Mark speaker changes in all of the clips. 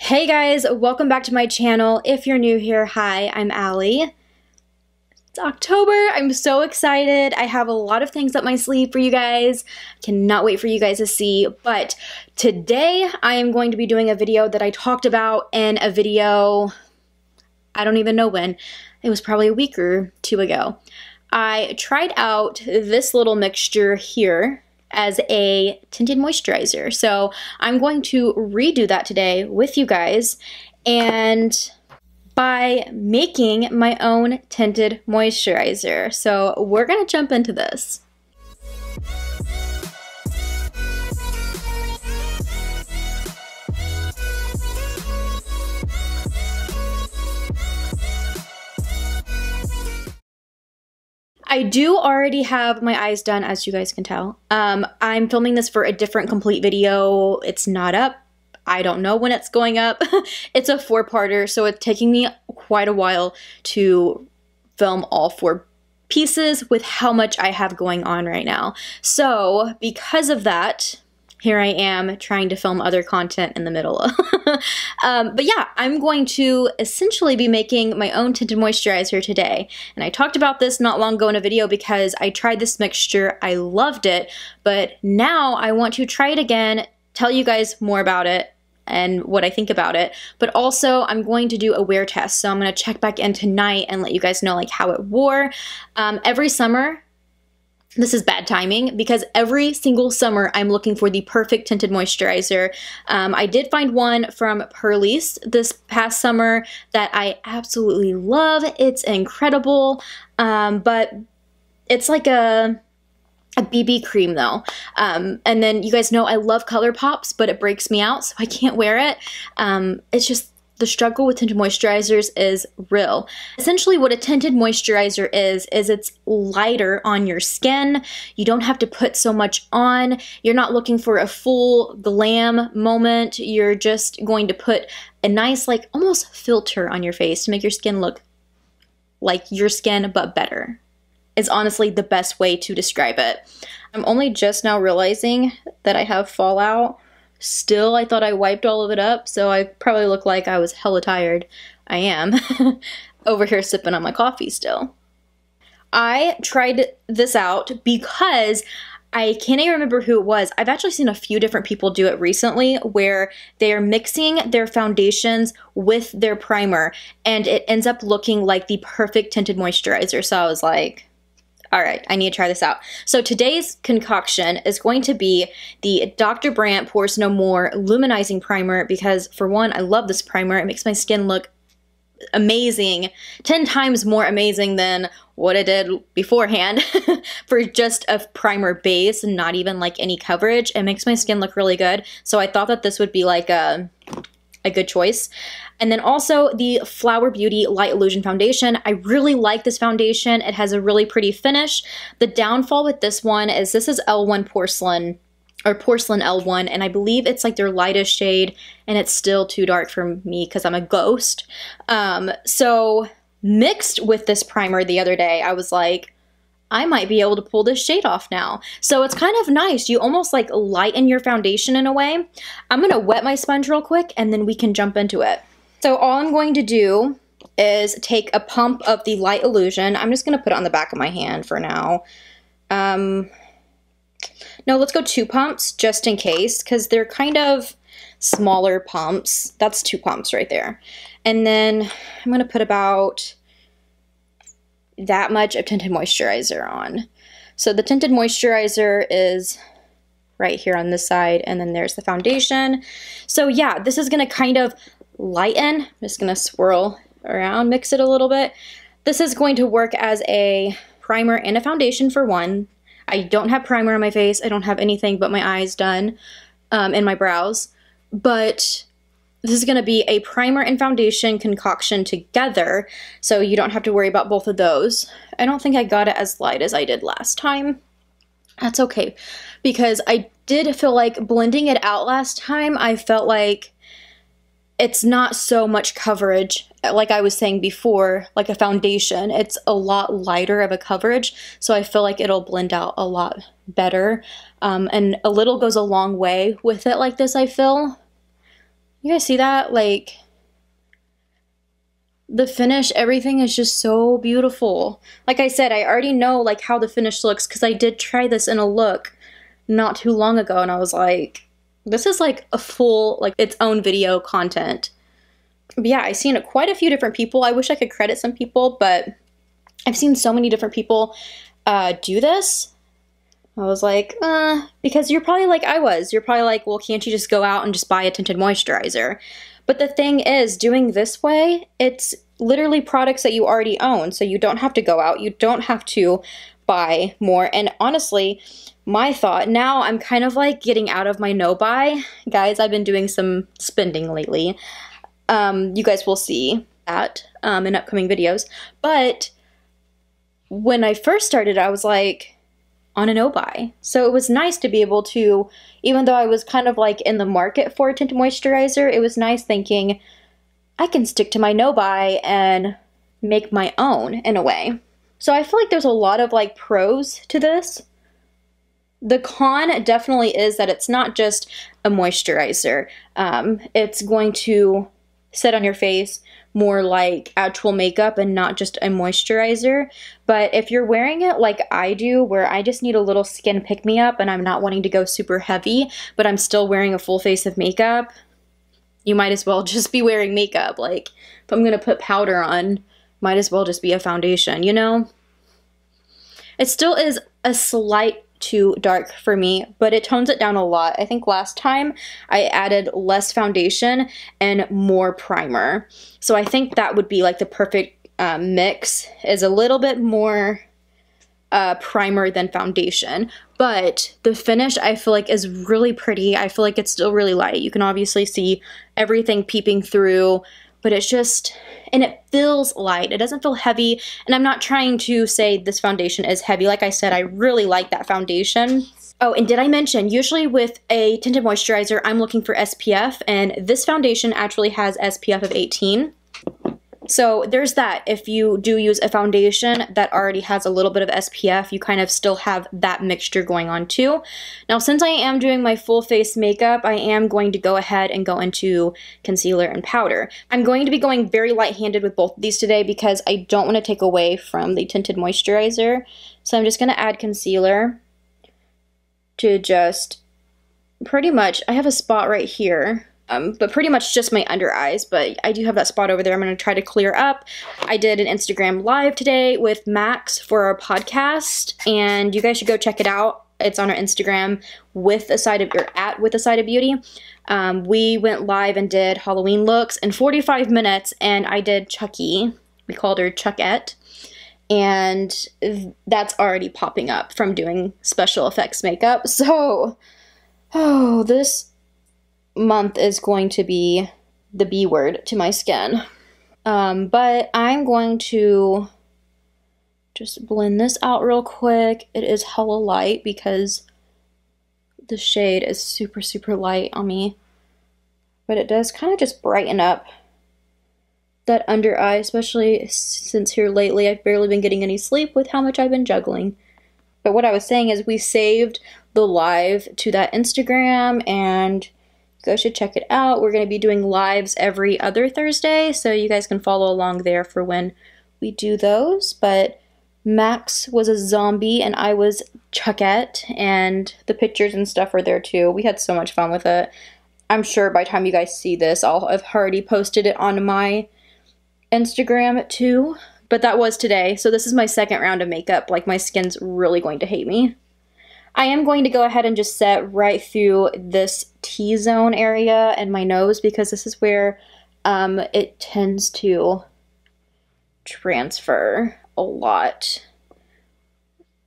Speaker 1: Hey guys, welcome back to my channel. If you're new here, hi, I'm Ally. It's October, I'm so excited. I have a lot of things up my sleeve for you guys. I cannot wait for you guys to see. But today I am going to be doing a video that I talked about in a video, I don't even know when. It was probably a week or two ago. I tried out this little mixture here as a tinted moisturizer. So I'm going to redo that today with you guys and by making my own tinted moisturizer. So we're gonna jump into this. I do already have my eyes done, as you guys can tell. Um, I'm filming this for a different complete video. It's not up. I don't know when it's going up. it's a four-parter, so it's taking me quite a while to film all four pieces with how much I have going on right now. So because of that, here I am trying to film other content in the middle. um, but yeah, I'm going to essentially be making my own tinted moisturizer today. And I talked about this not long ago in a video because I tried this mixture, I loved it, but now I want to try it again, tell you guys more about it, and what I think about it. But also, I'm going to do a wear test. So I'm going to check back in tonight and let you guys know like how it wore. Um, every summer, this is bad timing because every single summer I'm looking for the perfect tinted moisturizer. Um, I did find one from Purlisse this past summer that I absolutely love. It's incredible, um, but it's like a a BB cream though. Um, and then you guys know I love ColourPops, but it breaks me out, so I can't wear it. Um, it's just the struggle with tinted moisturizers is real. Essentially what a tinted moisturizer is, is it's lighter on your skin. You don't have to put so much on. You're not looking for a full glam moment. You're just going to put a nice like almost filter on your face to make your skin look like your skin but better. Is honestly the best way to describe it. I'm only just now realizing that I have fallout Still, I thought I wiped all of it up, so I probably look like I was hella tired. I am. Over here sipping on my coffee still. I tried this out because I can't even remember who it was. I've actually seen a few different people do it recently where they are mixing their foundations with their primer and it ends up looking like the perfect tinted moisturizer. So I was like, all right, I need to try this out. So today's concoction is going to be the Dr. Brandt Pores No More Luminizing Primer because for one, I love this primer. It makes my skin look amazing, 10 times more amazing than what I did beforehand for just a primer base and not even like any coverage. It makes my skin look really good. So I thought that this would be like a a good choice. And then also the Flower Beauty Light Illusion Foundation. I really like this foundation. It has a really pretty finish. The downfall with this one is this is L1 Porcelain or Porcelain L1 and I believe it's like their lightest shade and it's still too dark for me because I'm a ghost. Um, so mixed with this primer the other day, I was like, I might be able to pull this shade off now. So it's kind of nice. You almost like lighten your foundation in a way. I'm going to wet my sponge real quick and then we can jump into it. So all I'm going to do is take a pump of the Light Illusion. I'm just going to put it on the back of my hand for now. Um, no, let's go two pumps just in case because they're kind of smaller pumps. That's two pumps right there. And then I'm going to put about that much of tinted moisturizer on. So the tinted moisturizer is right here on this side and then there's the foundation. So yeah, this is going to kind of lighten. I'm just to swirl around, mix it a little bit. This is going to work as a primer and a foundation for one. I don't have primer on my face. I don't have anything but my eyes done um, and my brows. But this is going to be a primer and foundation concoction together, so you don't have to worry about both of those. I don't think I got it as light as I did last time. That's okay, because I did feel like blending it out last time, I felt like it's not so much coverage, like I was saying before, like a foundation. It's a lot lighter of a coverage, so I feel like it'll blend out a lot better. Um, and a little goes a long way with it like this, I feel. You guys see that? Like, the finish, everything is just so beautiful. Like I said, I already know like how the finish looks because I did try this in a look not too long ago and I was like, this is like a full, like its own video content. But yeah, I've seen quite a few different people. I wish I could credit some people, but I've seen so many different people uh, do this. I was like, uh, because you're probably like I was. You're probably like, well, can't you just go out and just buy a tinted moisturizer? But the thing is, doing this way, it's literally products that you already own. So you don't have to go out. You don't have to buy more. And honestly, my thought now I'm kind of like getting out of my no buy. Guys, I've been doing some spending lately. Um, you guys will see that um, in upcoming videos. But when I first started, I was like on a no buy. So it was nice to be able to, even though I was kind of like in the market for a tinted moisturizer, it was nice thinking I can stick to my no buy and make my own in a way. So I feel like there's a lot of like pros to this. The con definitely is that it's not just a moisturizer. Um, it's going to sit on your face more like actual makeup and not just a moisturizer. But if you're wearing it like I do, where I just need a little skin pick me up and I'm not wanting to go super heavy, but I'm still wearing a full face of makeup, you might as well just be wearing makeup. Like, if I'm gonna put powder on, might as well just be a foundation, you know? It still is a slight too dark for me, but it tones it down a lot. I think last time I added less foundation and more primer. So I think that would be like the perfect uh, mix is a little bit more uh, primer than foundation. But the finish I feel like is really pretty. I feel like it's still really light. You can obviously see everything peeping through, but it's just, and it feels light. It doesn't feel heavy. And I'm not trying to say this foundation is heavy. Like I said, I really like that foundation. Oh, and did I mention, usually with a tinted moisturizer, I'm looking for SPF, and this foundation actually has SPF of 18. So there's that. If you do use a foundation that already has a little bit of SPF, you kind of still have that mixture going on too. Now, since I am doing my full face makeup, I am going to go ahead and go into concealer and powder. I'm going to be going very light-handed with both of these today because I don't want to take away from the tinted moisturizer. So I'm just going to add concealer to just pretty much, I have a spot right here um, but pretty much just my under eyes. But I do have that spot over there I'm going to try to clear up. I did an Instagram live today with Maxx for our podcast, and you guys should go check it out. It's on our Instagram with a side of your at with a side of beauty. Um, we went live and did Halloween looks in 45 minutes, and I did Chucky. We called her Chuckette and that's already popping up from doing special effects makeup. So, oh, this month is going to be the B word to my skin. Um, but I'm going to just blend this out real quick. It is hella light because the shade is super, super light on me. But it does kind of just brighten up that under eye, especially since here lately I've barely been getting any sleep with how much I've been juggling. But what I was saying is we saved the live to that Instagram and you guys should check it out. We're going to be doing lives every other Thursday, so you guys can follow along there for when we do those. But Maxx was a zombie and I was Chuckette, and the pictures and stuff are there too. We had so much fun with it. I'm sure by the time you guys see this, I'll have already posted it on my Instagram too. But that was today, so this is my second round of makeup. Like, my skin's really going to hate me. I am going to go ahead and just set right through this T-zone area and my nose because this is where um, it tends to transfer a lot.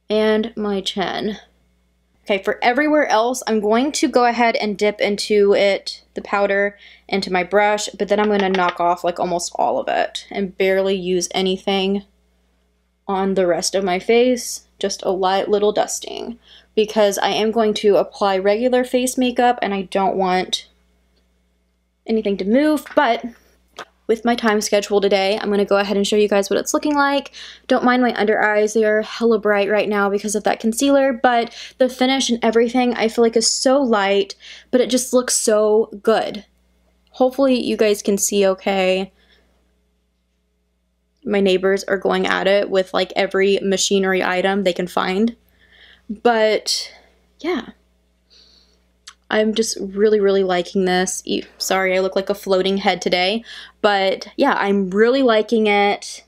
Speaker 1: And my chin. Okay, for everywhere else, I'm going to go ahead and dip into it, the powder, into my brush, but then I'm going to knock off like almost all of it and barely use anything on the rest of my face, just a light little dusting because I am going to apply regular face makeup and I don't want anything to move, but with my time schedule today, I'm going to go ahead and show you guys what it's looking like. Don't mind my under eyes, they are hella bright right now because of that concealer, but the finish and everything I feel like is so light, but it just looks so good. hopefully you guys can see okay. My neighbors are going at it with like every machinery item they can find. But yeah. I'm just really, really liking this. Sorry, I look like a floating head today. But yeah, I'm really liking it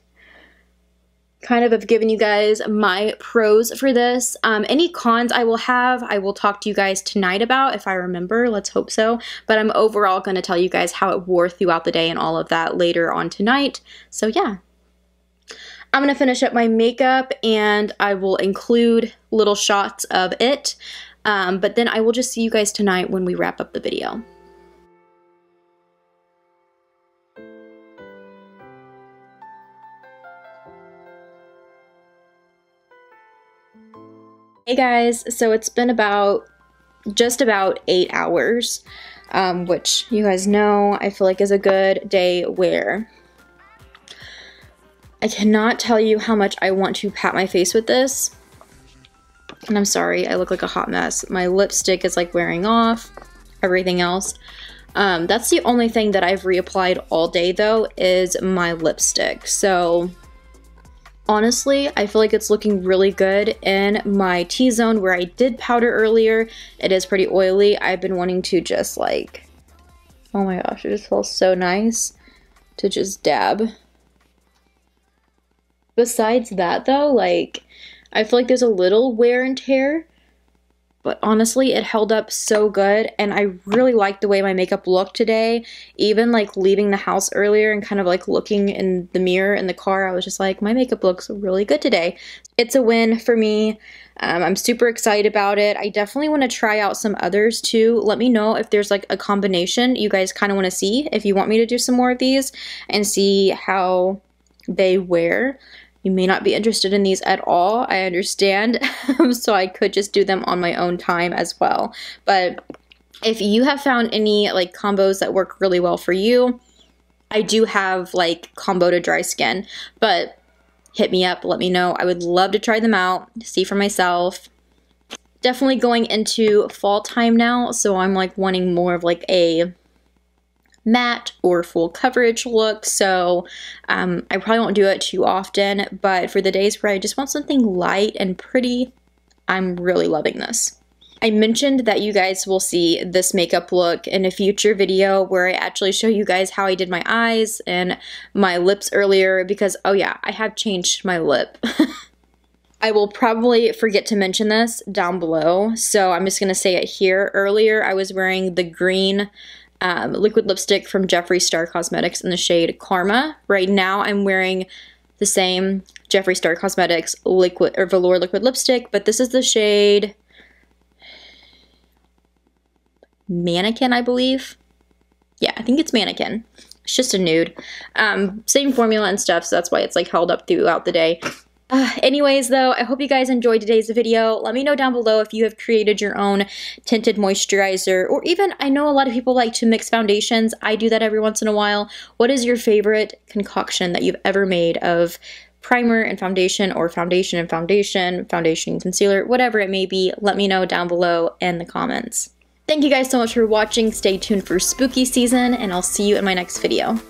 Speaker 1: kind of have given you guys my pros for this. Um, any cons I will have, I will talk to you guys tonight about if I remember. Let's hope so. But I'm overall going to tell you guys how it wore throughout the day and all of that later on tonight. So yeah. I'm going to finish up my makeup and I will include little shots of it. Um, but then I will just see you guys tonight when we wrap up the video. Hey guys, so it's been about just about eight hours, um, which you guys know I feel like is a good day wear. I cannot tell you how much I want to pat my face with this. And I'm sorry, I look like a hot mess. My lipstick is like wearing off, everything else. Um, that's the only thing that I've reapplied all day though, is my lipstick. So Honestly, I feel like it's looking really good in my T-zone where I did powder earlier. It is pretty oily. I've been wanting to just like, oh my gosh, it just feels so nice to just dab. Besides that though, like, I feel like there's a little wear and tear but honestly it held up so good and I really liked the way my makeup looked today. Even like leaving the house earlier and kind of like looking in the mirror in the car I was just like my makeup looks really good today. It's a win for me. Um, I'm super excited about it. I definitely want to try out some others too. Let me know if there's like a combination you guys kind of want to see if you want me to do some more of these and see how they wear you may not be interested in these at all, I understand, um, so I could just do them on my own time as well. But if you have found any like combos that work really well for you, I do have like combo to dry skin, but hit me up, let me know. I would love to try them out, see for myself. Definitely going into fall time now, so I'm like wanting more of like a matte or full coverage look, so um, I probably won't do it too often, but for the days where I just want something light and pretty, I'm really loving this. I mentioned that you guys will see this makeup look in a future video where I actually show you guys how I did my eyes and my lips earlier because, oh yeah, I have changed my lip. I will probably forget to mention this down below, so I'm just going to say it here. Earlier, I was wearing the green um, liquid lipstick from Jeffree Star Cosmetics in the shade Karma. Right now I'm wearing the same Jeffree Star Cosmetics liquid or velour liquid lipstick, but this is the shade Mannequin, I believe. Yeah, I think it's Mannequin. It's just a nude. Um, same formula and stuff, so that's why it's like held up throughout the day. Uh, anyways, though, I hope you guys enjoyed today's video. Let me know down below if you have created your own tinted moisturizer, or even, I know a lot of people like to mix foundations. I do that every once in a while. What is your favorite concoction that you've ever made of primer and foundation, or foundation and foundation, foundation and concealer, whatever it may be? Let me know down below in the comments. Thank you guys so much for watching. Stay tuned for spooky season, and I'll see you in my next video.